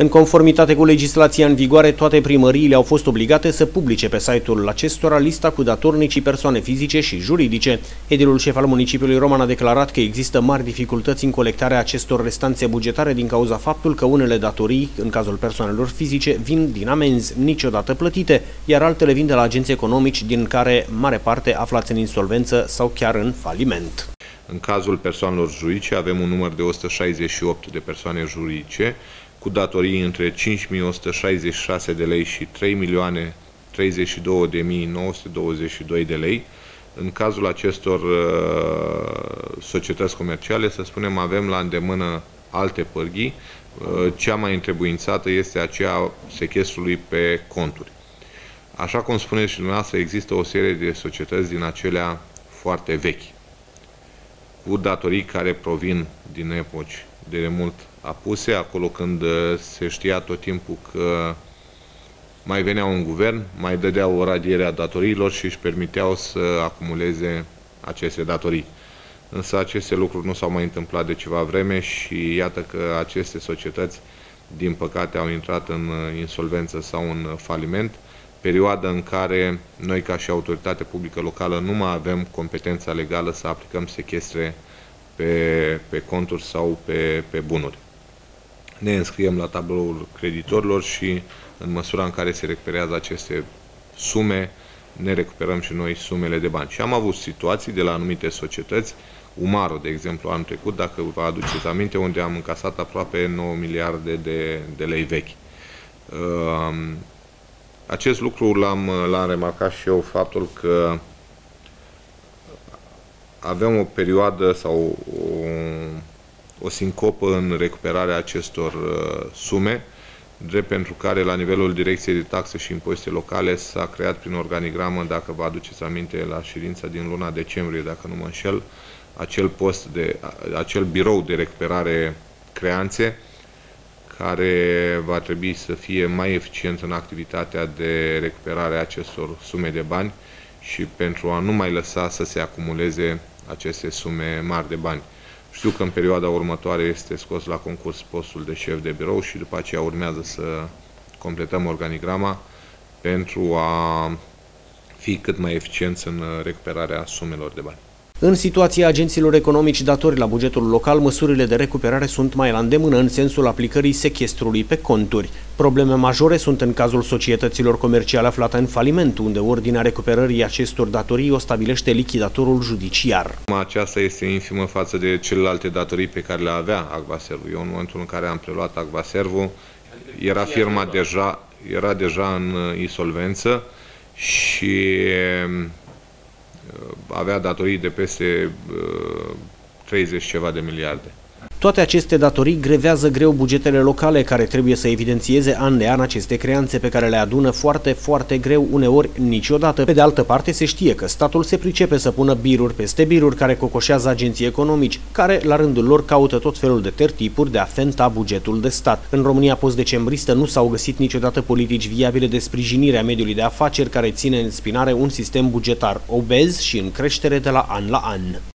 În conformitate cu legislația în vigoare, toate primăriile au fost obligate să publice pe site-ul acestora lista cu datornicii persoane fizice și juridice. Edilul șef al municipiului Roman a declarat că există mari dificultăți în colectarea acestor restanțe bugetare din cauza faptul că unele datorii, în cazul persoanelor fizice, vin din amenzi niciodată plătite, iar altele vin de la agenți economici din care mare parte aflați în insolvență sau chiar în faliment. În cazul persoanelor juridice avem un număr de 168 de persoane juridice cu datorii între 5.166 de lei și 3.032.922 de lei. În cazul acestor uh, societăți comerciale, să spunem, avem la îndemână alte pârghii. Uh, cea mai întrebuințată este aceea sechestrului pe conturi. Așa cum spuneți și dumneavoastră, există o serie de societăți din acelea foarte vechi cu datorii care provin din epoci de mult apuse, acolo când uh, se știa tot timpul că mai venea un guvern, mai dădeau o radiere a datoriilor și își permiteau să acumuleze aceste datorii. Însă aceste lucruri nu s-au mai întâmplat de ceva vreme și iată că aceste societăți, din păcate, au intrat în uh, insolvență sau în faliment, perioadă în care noi ca și autoritate publică locală nu mai avem competența legală să aplicăm sechestre pe, pe conturi sau pe, pe bunuri. Ne înscriem la tabloul creditorilor și în măsura în care se recuperează aceste sume, ne recuperăm și noi sumele de bani. Și am avut situații de la anumite societăți, Umaro, de exemplu, anul trecut, dacă vă aduceți aminte, unde am încasat aproape 9 miliarde de, de lei vechi. Uh, acest lucru l-am, l-am remarcat și eu, faptul că avem o perioadă sau o, o sincopă în recuperarea acestor uh, sume, drept pentru care la nivelul Direcției de Taxe și Impozite Locale s-a creat prin organigramă, dacă vă aduceți aminte, la ședința din luna decembrie, dacă nu mă înșel, acel post de, acel birou de recuperare creanțe, care va trebui să fie mai eficient în activitatea de recuperare a acestor sume de bani și pentru a nu mai lăsa să se acumuleze aceste sume mari de bani. Știu că în perioada următoare este scos la concurs postul de șef de birou și după aceea urmează să completăm organigrama pentru a fi cât mai eficienți în recuperarea sumelor de bani. În situația agenților economici datori la bugetul local, măsurile de recuperare sunt mai la îndemână în sensul aplicării sechestrului pe conturi. Probleme majore sunt în cazul societăților comerciale aflate în faliment, unde ordinea recuperării acestor datorii o stabilește lichidatorul judiciar. Aceasta este infimă față de celelalte datorii pe care le avea Agvaservu. Eu în momentul în care am preluat Agvaservu, era firma deja, era deja în insolvență și avea datorii de peste 30 uh, ceva de miliarde. Toate aceste datorii grevează greu bugetele locale, care trebuie să evidențieze an de an aceste creanțe pe care le adună foarte, foarte greu, uneori niciodată. Pe de altă parte, se știe că statul se pricepe să pună biruri peste biruri care cocoșează agenții economici, care, la rândul lor, caută tot felul de tertipuri de a fenta bugetul de stat. În România post-decembristă nu s-au găsit niciodată politici viabile de sprijinire a mediului de afaceri care ține în spinare un sistem bugetar obez și în creștere de la an la an.